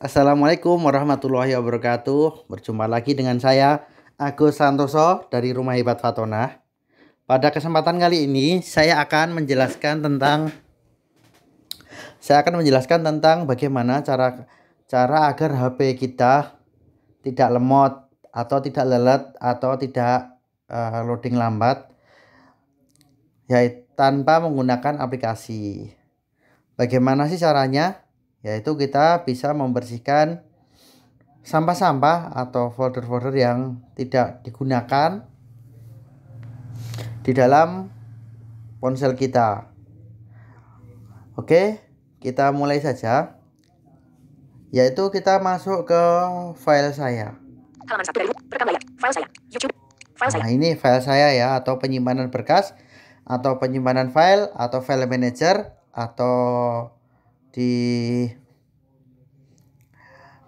Assalamualaikum warahmatullahi wabarakatuh. Berjumpa lagi dengan saya Agus Santoso dari Rumah Hebat Fatona. Pada kesempatan kali ini saya akan menjelaskan tentang saya akan menjelaskan tentang bagaimana cara cara agar HP kita tidak lemot atau tidak lelet atau tidak uh, loading lambat yaitu tanpa menggunakan aplikasi. Bagaimana sih caranya? Yaitu kita bisa membersihkan sampah-sampah atau folder-folder yang tidak digunakan di dalam ponsel kita. Oke, kita mulai saja. Yaitu kita masuk ke file saya. Halaman satu dari rekam layar. File saya. YouTube. File saya. Nah, ini file saya ya atau penyimpanan berkas atau penyimpanan file atau file manager atau di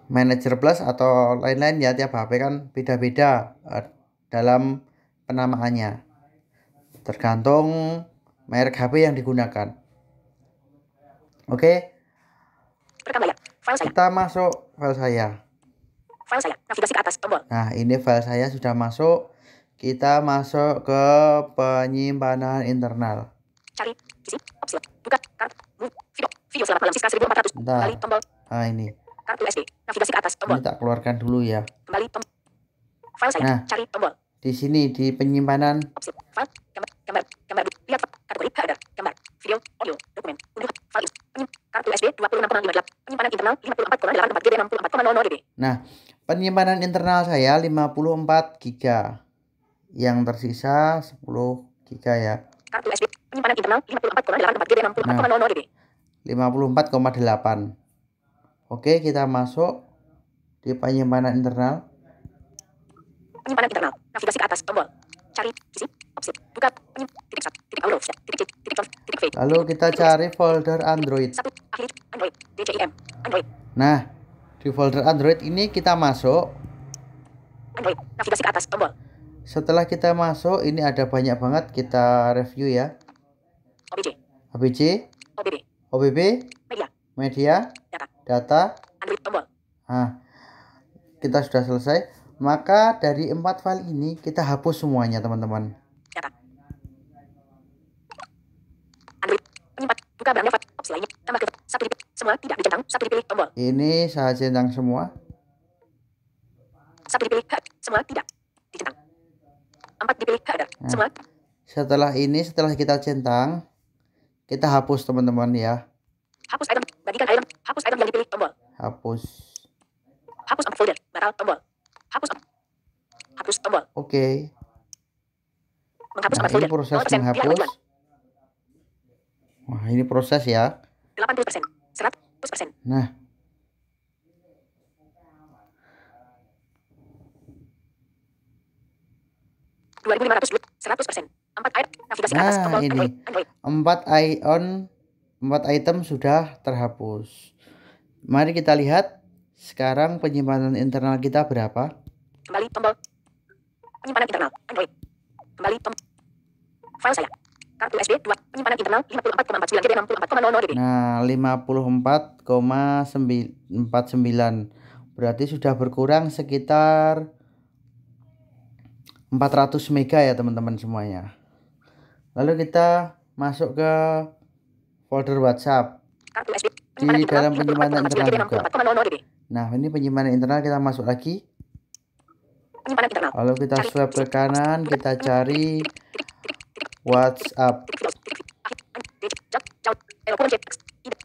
manager plus atau lain-lain ya tiap HP kan beda-beda uh, dalam penamaannya tergantung merek HP yang digunakan oke saya. kita masuk file saya File saya. Navigasi ke atas tombol. nah ini file saya sudah masuk kita masuk ke penyimpanan internal Cari. Isi. Opsi. Buka. Kartu. Video. Video selamat malam Siska 1400. Bentar. Kembali tombol. nah ini Kartu SD. Navigasi ke atas ini tombol. tak keluarkan dulu ya Kembali tombol. File saya. Nah. Cari tombol. di sini di penyimpanan Opsi. File. Gambar. Gambar. Gambar. Lihat. Kategori. Header. Gambar. Video. Audio. Dokumen. Unduh. File. Penyim. Kartu SD 26,58. Penyimpanan internal 54,84 GB 64,00 DB. Nah, penyimpanan internal saya 54 GB. Yang tersisa 10 GB ya. Kartu SD. Penyimpanan internal 54,84 GB 64,00 DB. 54,8. Oke, kita masuk di penyimpanan internal. Penyimpanan internal. Navigasi ke atas tombol. Cari. Isi. Opsi. Buka. Penyim. Titik satu. Titik auto. Titik. Titik con. Titik V. Lalu kita cari folder Android. Satu. Akhir. Android. DCIM. Android. Nah, di folder Android ini kita masuk. Android. Navigasi ke atas tombol. Setelah kita masuk, ini ada banyak banget kita review ya. OBJ. OBB. OBB, Media. media, Data. data, Android tombol. Nah, kita sudah selesai. Maka dari empat file ini kita hapus semuanya, teman-teman. Data. Android. Penyimpan. Buka barang dapat. Opsi lainnya. Tambah ke satu dipilih. Semua tidak dicentang. Satu dipilih tombol. Ini saya centang semua. Satu dipilih. Head. Semua tidak dicentang. Empat dipilih. Header. Nah. Semua. Setelah ini, setelah kita centang, kita hapus, teman-teman ya. Hapus item. Bagikan item. Hapus item yang dipilih tombol. Hapus. Hapus folder. Batal tombol. Hapus. Hapus tombol. Oke. Menghapus Nah, empat ini folder. proses 0% pihak menghapus. Wah, ini proses ya. 80%. 100%. Nah, Dua ribu lima ratus Seratus persen. Nah, ini. Empat ion, empat item sudah terhapus. Mari kita lihat sekarang penyimpanan internal kita berapa. Kembali tombol. Penyimpanan internal. Android. Kembali tombol. File saya. Kartu SD 2. Penyimpanan internal 54,49 GB 64,00 DB. Nah, 54,49 berarti sudah berkurang sekitar 400 mega ya teman-teman semuanya. Lalu kita masuk ke folder WhatsApp. Di dalam penyimpanan 54,49 GB internal juga. 64,00 DB. Nah, ini penyimpanan internal kita masuk lagi. Lalu kita swipe ke kanan, kita cari WhatsApp.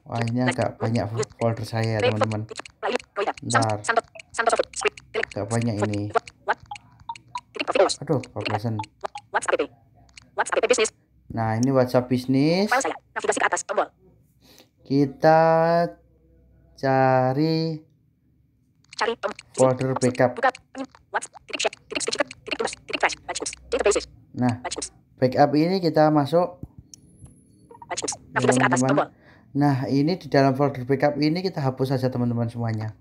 Wah, ini agak banyak folder saya ya, teman-teman. Bentar. Agak banyak ini. Aduh, bablasan. WhatsApp app. WhatsApp app business. Nah, ini WhatsApp bisnis. File saya. Navigasi ke atas tombol. Kita cari Cari folder backup. Buka. Penyim. WhatsApp. Titik share. Titik stiker. Titik tulis. Titik flash. Batch groups. Databases. Nah, backup ini kita masuk. Navigasi ke atas tombol. Nah, ini di dalam folder backup ini kita hapus saja teman-teman semuanya.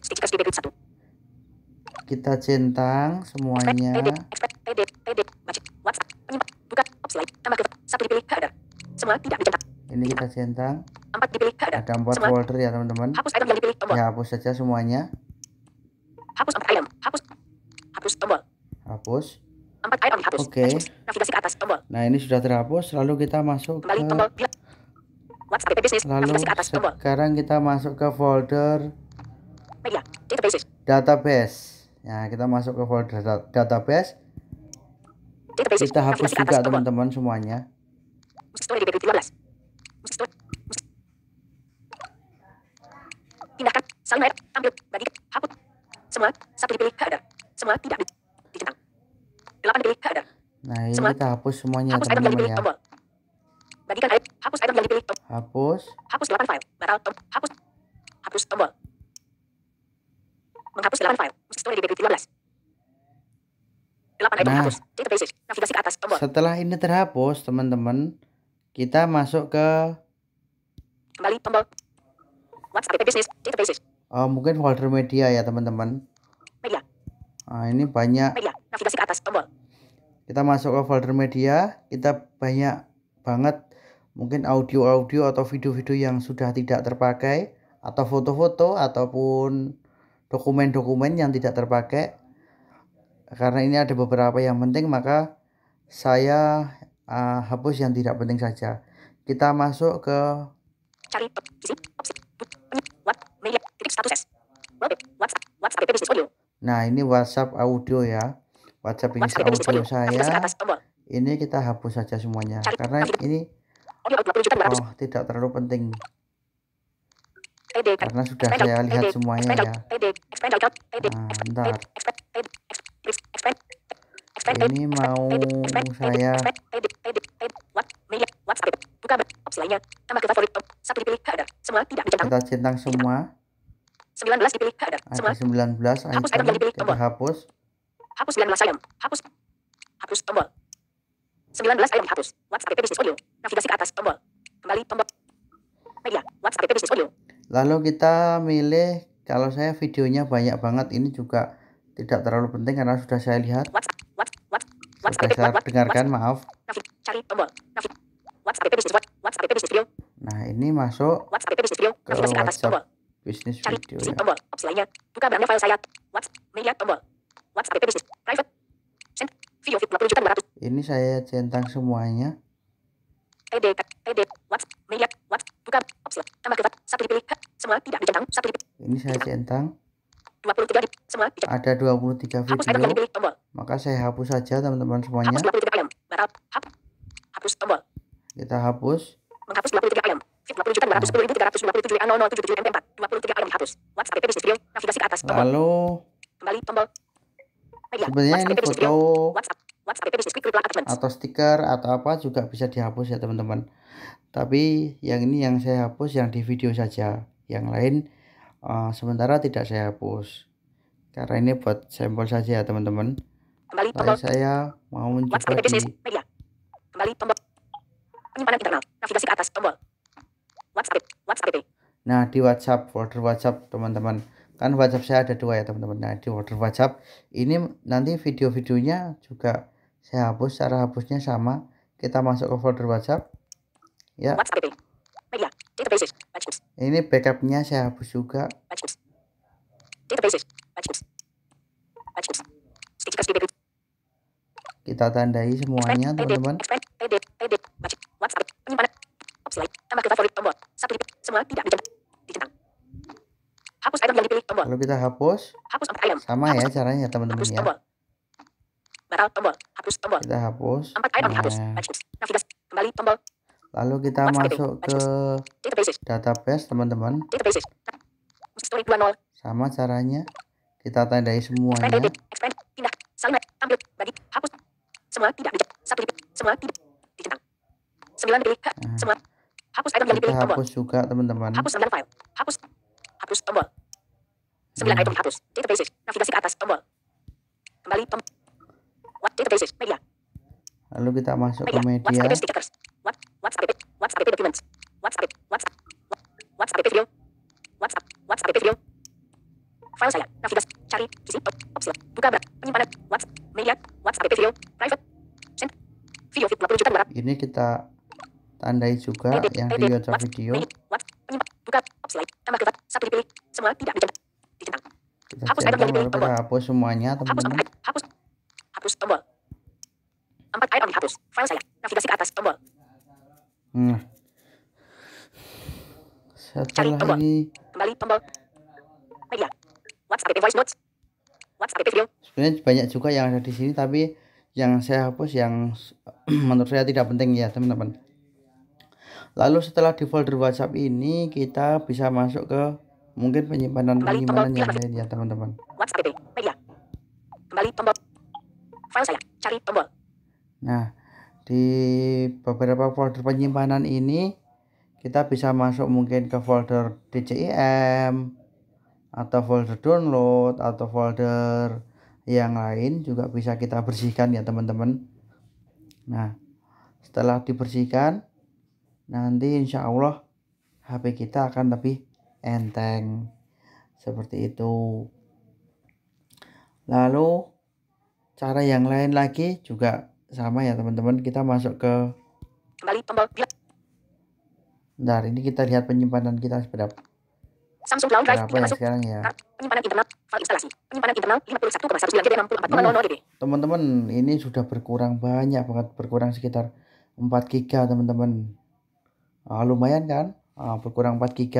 Stickers DB 1. Kita centang semuanya. TD. Expert. TD. TD. Batch. WhatsApp. Penyimpan. Buka. Opsi lain. Tambah ke. Satu dipilih. Header. Semua tidak dicentang. ini kita centang 4 dipilih keadaan. ada empat Semua. folder ya teman-teman Hapus item yang dipilih tombol. ya hapus saja semuanya Hapus 4 item. Hapus. Hapus tombol. hapus 4 item dihapus. Oke. Hapus. Navigasi ke atas tombol. nah ini sudah terhapus lalu kita masuk Kembali ke tombol. WhatsApp app business. lalu Navigasi ke atas tombol. sekarang kita masuk ke folder Media. Databases. database nah kita masuk ke folder da- database. Kita hapus juga teman-teman semuanya Musik story DB 15. Musik story. Musik. Pindahkan. Salin air. Tampil. Bagi. Hapus. Semua. Satu dipilih keadaan. Semua tidak di. Dicentang. Delapan dipilih keadaan. nah ini Semua. kita hapus semuanya Hapus item yang teman-teman dipilih ya tombol. Bagikan air. Hapus item yang dipilih tombol. hapus Hapus 8 file. Batal tom. Hapus. Hapus tombol. Menghapus 8 file. Story DB 15. 8 item Nah. setelah ini terhapus teman-teman kita masuk ke Kembali tombol. WhatsApp app business. Databases. oh, mungkin folder media ya teman-teman Media. nah, ini banyak Media. Navigasi ke atas tombol. kita masuk ke folder media kita banyak banget mungkin audio-audio atau video-video yang sudah tidak terpakai atau foto-foto ataupun dokumen-dokumen yang tidak terpakai karena ini ada beberapa yang penting maka saya uh, hapus yang tidak penting saja kita masuk ke Cari. Opsi. Titik status. WhatsApp. WhatsApp audio. nah ini WhatsApp audio ya WhatsApp ini WhatsApp app business audio saya ini kita hapus saja semuanya Cari. karena ini Audio out 20 juta 200. oh, tidak terlalu penting karena sudah saya lihat semuanya ya. Nah, bentar. Ini mau saya. Buka opsi lainnya. Tambah ke favorit. Satu dipilih keadaan. Semua tidak dicentang. kita centang semua 19 dipilih keadaan. Semua. ada 19 Hapus item item yang dipilih tombol. hapus Hapus 19 item. Hapus. Hapus tombol. 19 item dihapus. WhatsApp app business audio. Navigasi ke atas tombol. Kembali tombol. Media. WhatsApp app business audio. lalu kita milih kalau saya videonya banyak banget ini juga tidak terlalu penting karena sudah saya lihat sudah saya dengarkan maaf nah ini masuk. Ke WhatsApp bisnis video ya tombol. Opsi lainnya. Buka barangnya file saya. WhatsApp. Media tombol. WhatsApp app business. Private. Send. Video fit 20 juta 200. ini saya centang semuanya TD. TD. WhatsApp. Media. WhatsApp. Buka. Opsi. Tambah ke Satu dipilih. Semua tidak dicentang. Satu dipilih. ini saya centang 23 dip. Semua ada 23 Hapus item yang video dipilih tombol. maka saya hapus saja teman-teman semuanya Hapus 23 item. Batal. Hapus. Hapus tombol. kita hapus Menghapus 23 item. Fit 20 juta 210 ribu 327 A 0077 MP4. 23 item dihapus. WhatsApp app business video. Navigasi ke atas tombol. lalu Kembali tombol. Media. sebenarnya ini foto WhatsApp. Atau stiker atau apa juga bisa dihapus ya teman-teman tapi yang ini yang saya hapus yang di video saja yang lain eh, sementara tidak saya hapus karena ini buat sampel saja ya teman-teman Kembali Lalu tombol. saya mau mencoba di media. Kembali tombol. Penyimpanan internal. Navigasi ke atas tombol. WhatsApp app. WhatsApp app. nah di WhatsApp folder WhatsApp teman-teman kan WhatsApp saya ada dua ya teman-teman nah di folder WhatsApp ini nanti video-videonya juga saya hapus cara hapusnya sama kita masuk ke folder WhatsApp ya WhatsApp app. Media. Databases. Batch groups. Ini backupnya saya hapus juga kita tandai semuanya teman-teman. Hapus item yang dipilih tombol. lalu kita hapus Hapus empat item. sama ya caranya teman-teman ya tombol. Batal tombol. Hapus tombol. kita hapus Empat item dihapus. Nah, Batch groups. Navigasi. Kembali tombol. Lalu kita masuk ke database teman-teman Databases. Musik story 20. sama caranya kita tandai semuanya. Semua tidak dicentang. Satu dipilih. Semua tidak dicentang. Sembilan dipilih. Nah, Semua. Hapus item yang kita dipilih tombol. hapus juga teman-teman Hapus 9 file. Hapus. Hapus tombol. 9 item dihapus. Databases. Navigasi ke atas tombol. Kembali tombol. What databases? Media. lalu kita masuk ke Media. media WhatsApp stickers. What WhatsApp app. WhatsApp app documents. WhatsApp app. WhatsApp. What- WhatsApp app video. WhatsApp. WhatsApp app video. File saya. Navigasi. Cari. Isi. Op. Opsi. Buka bar. Penyimpanan. WhatsApp. Media. WhatsApp app video. Private. Send. Video fit 20 juta 200. ini kita tandai juga yang di WhatsApp video. satu kita centang lalu kita hapus semuanya teman-teman. hapus. Hapus tombol. Empat item dihapus. File saya navigasi ke atas tombol. Nah setelah ini kembali tombol. Media. WhatsApp voice notes. WhatsApp video. Sebenarnya banyak juga yang ada di sini tapi yang saya hapus yang menurut saya tidak penting ya teman-teman. Lalu setelah di folder WhatsApp ini kita bisa masuk ke mungkin penyimpanan penyimpanan yang lain ya teman-teman. Kembali tombol. File saya cari tombol. Nah di beberapa folder penyimpanan ini kita bisa masuk mungkin ke folder DCIM atau folder download atau folder yang lain juga bisa kita bersihkan ya teman-teman. Nah setelah dibersihkan nanti insya Allah HP kita akan lebih enteng. Seperti itu. Lalu cara yang lain lagi juga sama ya teman-teman. Kita masuk ke kembali tombol Bentar, ini kita lihat penyimpanan kita seberapa Samsung Cloud Drive Berapa ya masuk. sekarang ya? Penyimpanan internal, file instalasi. Penyimpanan internal 51,19 GB 64,00 GB. Teman-teman, ini sudah berkurang banyak banget, berkurang sekitar 4 GB, teman-teman. Ah, lumayan kan? Ah, berkurang 4 GB.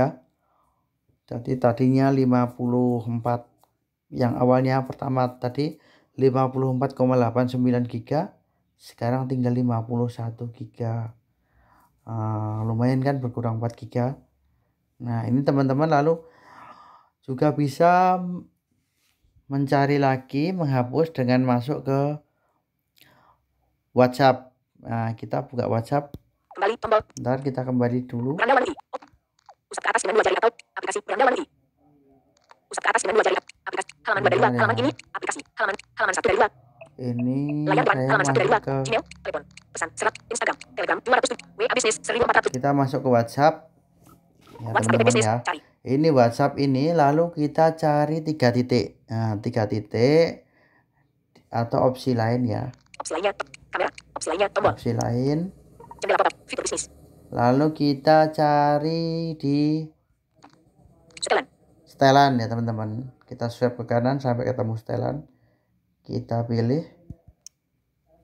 Jadi tadinya 54 yang awalnya pertama tadi 54,89 GB, sekarang tinggal 51 GB. Ah, lumayan kan berkurang 4 GB. Nah, ini teman-teman lalu juga bisa mencari lagi, menghapus dengan masuk ke WhatsApp. Nah, kita buka WhatsApp. Kembali tombol. Bentar, kita kembali dulu. Pusat ke atas dengan dua jari atau aplikasi beranda lagi. Pusat ke atas dengan dua jari aplikasi halaman dua dari dua. Halaman ini aplikasi halaman halaman satu dari dua. Ini layar depan halaman satu dari dua. Gmail, telepon, pesan, serat, Instagram, Telegram, 200 WA bisnis 1400. Kita masuk ke WhatsApp ya teman-teman ya. ini WhatsApp ini lalu kita cari tiga titik. Nah tiga titik atau opsi lain ya. Opsi lainnya kamera. Opsi lainnya tombol. Opsi lain. Jendela pop fitur bisnis. Lalu kita cari di setelan. setelan ya teman-teman. Kita swipe ke kanan sampai ketemu setelan. Kita pilih.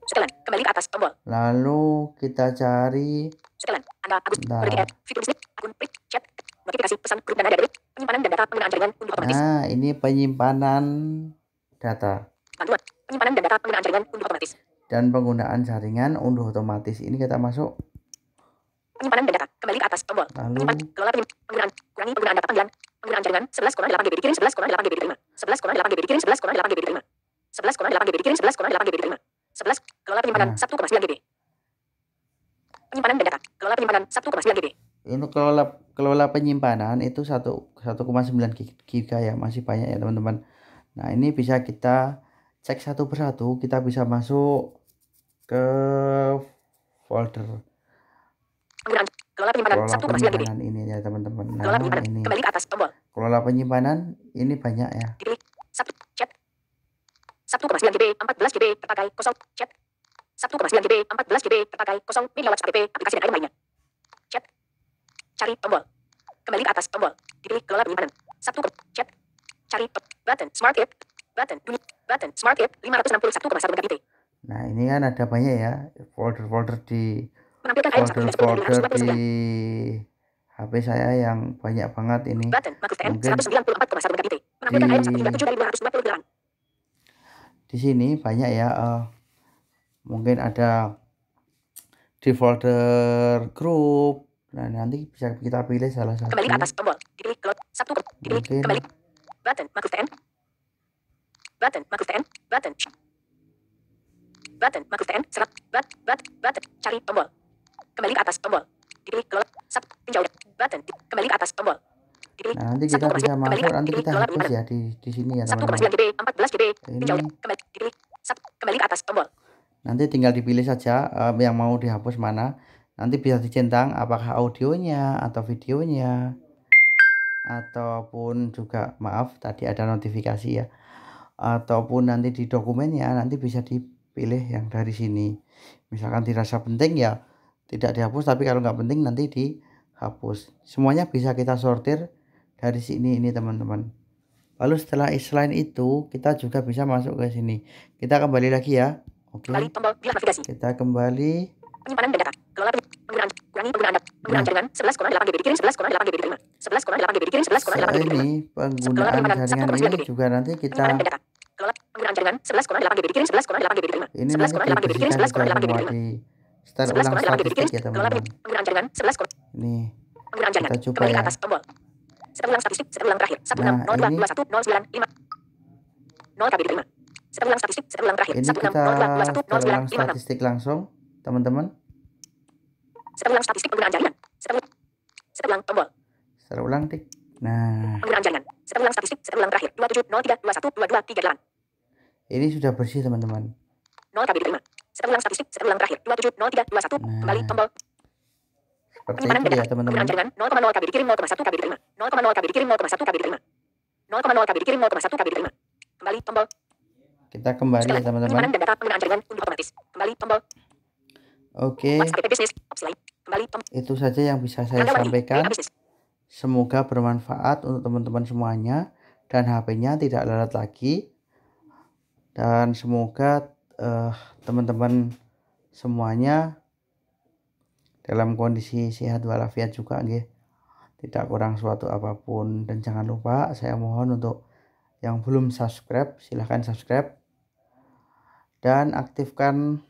Setelan. Kembali ke atas tombol. Lalu kita cari setelan. Anda Agus. Nah. fitur bisnis chat notifikasi pesan grup dan data penyimpanan dan data penggunaan jaringan unduh otomatis. Nah ini penyimpanan data. Bantuan. Penyimpanan dan data penggunaan jaringan unduh otomatis. Dan penggunaan jaringan unduh otomatis. Ini kita masuk. Penyimpanan dan data. Kembali ke atas tombol. Lalu? Penyimpanan kelola penggunaan. Kurangi penggunaan data panggilan. Penggunaan jaringan 11,8 GB dikirim 11,8 GB diterima 11,8 GB dikirim 11,8 GB diterima 11,8 GB dikirim 11,8 GB diterima 11 kelola penyimpanan nah. 1,9 GB penyimpanan dan data. Kelola penyimpanan 1,9 GB untuk kelola kelola penyimpanan itu 1 1,9 giga ya masih banyak ya teman-teman. Nah ini bisa kita cek satu persatu kita bisa masuk ke folder kelola penyimpanan, kelola penyimpanan ini ya teman-teman. Nah kelola penyimpanan. ini kembali ke atas tombol. kelola penyimpanan ini banyak ya. Dipilih satu chat. 1,9 GB 14 GB terpakai kosong chat. 1,9 GB 14 GB terpakai kosong media WhatsApp aplikasi dan lain lainnya Cari tombol. Kembali ke atas tombol. Dipilih kelola penyimpanan. Satu chat. Cari button. Smart tip. Button. Bunyi. Button. Smart tip. 561,1 MB. Nah ini kan ada banyak ya folder-folder di folder-folder di HP saya yang banyak banget ini. Mungkin di, di sini banyak ya. Uh, mungkin ada di folder grup Nah, nanti bisa kita pilih salah satu. Kembali ke atas tombol. Dipilih cloud. Satu. Dipilih Mungkin. kembali. Button. Makus TN. Button. Makus TN. Button. Button. Makus TN. Serat. But. But. Button. Cari tombol. Kembali ke atas tombol. Dipilih cloud. Satu. Tinjau. Button. Kembali ke atas tombol. Dipilih. Nah, nanti kita bisa masuk. Nanti kita hapus ya di di sini ya teman-teman. 1,9 GB. 14 GB. Tinjau. Kembali. Dipilih. Satu. Kembali ke atas tombol. Nanti tinggal dipilih saja uh, yang mau dihapus mana nanti bisa dicentang apakah audionya atau videonya. Ataupun juga maaf tadi ada notifikasi ya. Ataupun nanti di dokumennya nanti bisa dipilih yang dari sini. Misalkan dirasa penting ya tidak dihapus tapi kalau nggak penting nanti dihapus. Semuanya bisa kita sortir dari sini ini teman-teman. Lalu setelah selain itu kita juga bisa masuk ke sini. Kita kembali lagi ya. Oke. Navigasi. kita kembali. Penyimpanan dan data. Kelola penggunaan kurangi penggunaan data. Penggunaan Nah. jaringan 11,8 GB dikirim 11,8 GB diterima. 11,8 GB dikirim 11,8 GB diterima. ini penggunaan jaringan ini juga nanti kita. Kelola penggunaan jaringan 11,8 GB dikirim 11,8 GB diterima. nanti 11,8 GB dikirim 11,8 juga GB diterima. ulang 11,8 GB statistik ya teman-teman penggunaan jaringan 11, ini penggunaan jaringan. Kita coba ya. atas tombol. Setel ulang statistik, ulang terakhir. 16 Nah, 02 ini. 21 09 5 0 KB diterima. Ulang statistik, setel ulang terakhir. ini 16 kita 02 21 setel ulang 09 56 statistik langsung teman-teman Setel ulang statistik penggunaan jaringan. Setel setel ulang tombol. setel ulang tik nah Penggunaan jaringan. Setel ulang statistik, setel ulang terakhir. 27 03 21 22 38 ini sudah bersih teman-teman 0 KB diterima. Setel ulang statistik, setel ulang terakhir. 27 03 21 kembali Nah. tombol. seperti Penyimpanan itu dan ya data. teman-teman Penggunaan jaringan 0,0 KB dikirim 0,1 KB diterima. 0,0 KB dikirim 0,1 KB diterima. 0,0 KB dikirim 0,1 KB diterima. Kembali tombol. kita kembali ya Setelah teman-teman penyimpanan dan data penggunaan jaringan unduh otomatis. Kembali tombol. Oke. Tombol. itu saja yang bisa saya sampaikan. Semoga bermanfaat untuk teman-teman semuanya. Dan HP-nya tidak lalat lagi. Dan semoga eh, teman-teman semuanya dalam kondisi sehat walafiat juga nggih. Tidak kurang suatu apa pun. Dan jangan lupa saya mohon untuk yang belum subscribe silahkan subscribe. Dan aktifkan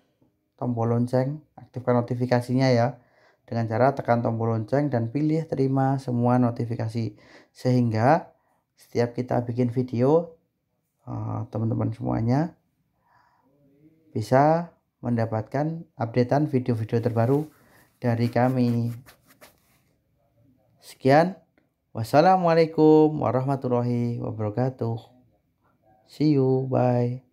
tombol lonceng aktifkan notifikasinya ya. Dengan cara tekan tombol lonceng dan pilih terima semua notifikasi. Sehingga setiap kita bikin video eh, teman-teman semuanya bisa mendapatkan updatean video-video terbaru dari kami. Sekian. Wassalamualaikum warahmatullahi wabarakatuh. See you. Bye